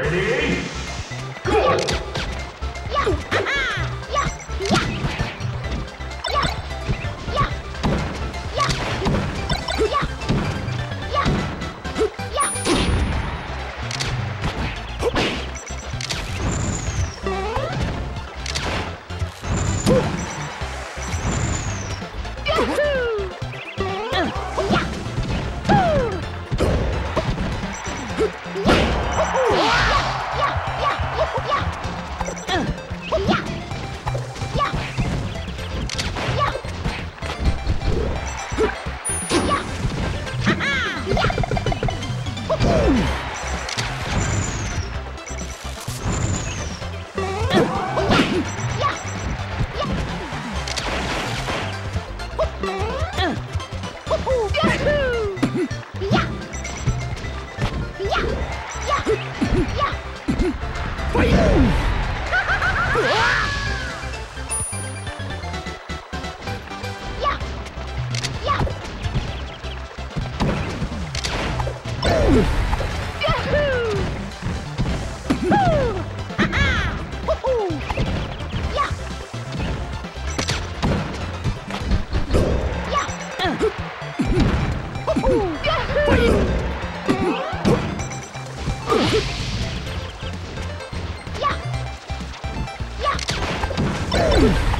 Ready? Go! Yeah! Oh!